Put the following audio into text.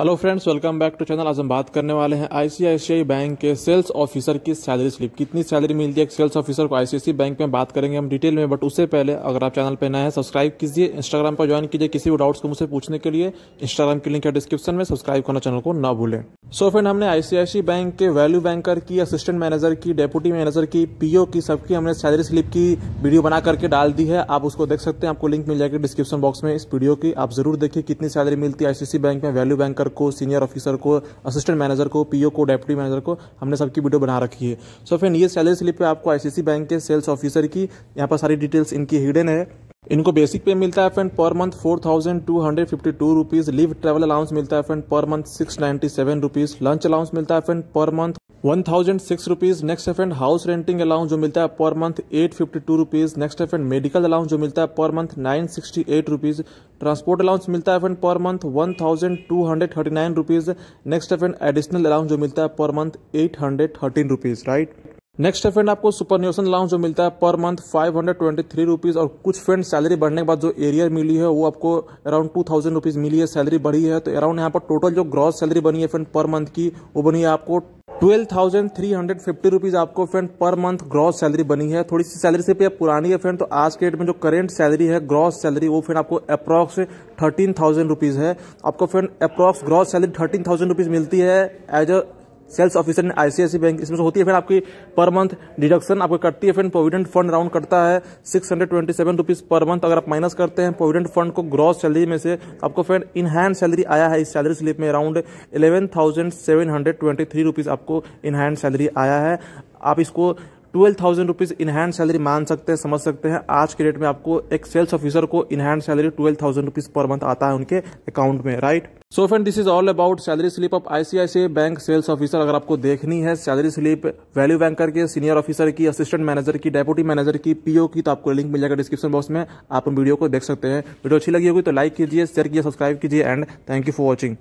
Hello friends welcome back to channel आज हम बात करने वाले हैं आईसीआईसीआई बैंक के सेल्स ऑफिसर की सैलरी स्लिप कितनी सैलरी मिलती है एक सेल्स ऑफिसर को आईसीआईसी बैंक में? बात करेंगे हम डिटेल में बट उससे पहले अगर आप चैनल पर नए हैं सब्सक्राइब कीजिए। इंस्टाग्राम पर ज्वाइन कीजिए किसी भी डाउट्स को मुझसे पूछने के लिए। इंस्टाग्राम की लिंक है डिस्क्रिप्शन में सब्सक्राइब करना चैनल को ना भूलें। सो so फ्रेंड हमने आईसीआईसी बैंक के वैल्यू बैंकर की असिस्टेंट मैनेजर की डेप्यूटी मैनेजर की पीओ की, सबकी हमने सैलरी स्लिप की वीडियो बना करके डाल दी है। आप उसको देख सकते हैं, आपको लिंक मिल जाएगी डिस्क्रिप्शन बॉक्स में इस वीडियो की। आप ज़रूर देखिए कितनी सैलरी मिलती है आईसीसी बैंक में वैल्यू बैंकर को सीनियर ऑफिसर को असिस्टेंट मैनेजर को पीओ को डेप्टी मैनेजर को, हमने सबकी वीडियो बना रखी है। सो फ्रेंड ये सैलरी स्लिप पे आपको आईसीसी बैंक के सेल्स ऑफिसर की। यहाँ पर सारी डिटेल्स इनकी हिडन है। इनको बेसिक पे मिलता है friend per month four thousand two hundred fifty two rupees leave travel allowance मिलता है friend per month six ninety seven rupees lunch allowance मिलता है friend per month one thousand six rupees next है friend house renting allowance जो मिलता है per month eight fifty two rupees next है friend medical allowance जो मिलता है per month nine sixty eight rupees transport allowance मिलता है per month one thousand two hundred thirty nine rupees next है फ्रेंड एडिशनल अलाउंस जो मिलता है per month eight hundred thirteen rupees right next friend आपको सुपरन्यूशन अलाउंस जो मिलता है per month five hundred twenty three rupees और कुछ फ्रेंड सैलरी बढ़ने के बाद जो एरियर मिली है वो आपको अराउंड टू थाउज़ेंड रुपीज़ मिली है सैलरी बढ़ी है तो अराउंड यहाँ पर टोटल जो ग्रॉस सैलरी बनी है फ्रेंड पर मंथ की, वो बनी है आपको twelve thousand three hundred fifty rupees आपको friend per month gross salary बनी है। थोड़ी सी सैलरी से पुरानी है फ्रेंड तो आज के डेट में जो करेंट सैलरी है, ग्रॉस सैलरी, वो फ्रेंड आपको अप्रॉक्स थर्टीन थाउज़ेंड रुपीज़ है। आपको friend approx gross salary thirteen thousand rupees मिलती है एज अ सेल्स ऑफिसर ने आईसीआईसी बैंक, इसमें से होती है फिर आपकी पर मंथ डिडक्शन, आपको कटती है फिर प्रोविडेंट फंड राउंड करता है six hundred twenty seven rupees per month अगर आप माइनस करते हैं, प्रोविडेंट फंड को ग्रॉस सैलरी में से आपको फिर इन हैंड सैलरी आया है, इस सैलरी स्लिप में around eleven thousand seven hundred twenty three rupees आपको इन हैंड सैलरी आया है। आप इसको twelve thousand rupees in hand salary मान सकते हैं, समझ सकते हैं। आज के डेट में आपको एक सेल्स ऑफिसर को in hand salary twelve thousand rupees per month आता है उनके अकाउंट में right so friend this is all about salary slip of ICICI bank sales officer अगर आपको देखनी है सैलरी स्लिप वैल्यू बैंकर के सीनियर ऑफिसर की असिस्टेंट मैनेजर की डेप्यूटी मैनेजर की पीओ की तो आपको लिंक मिल जाएगा डिस्क्रिप्शन बॉक्स में। आप वीडियो को देख सकते हैं। वीडियो अच्छी लगी होगी तो लाइक कीजिए शेयर कीजिए सब्सक्राइब कीजिए and thank you for watching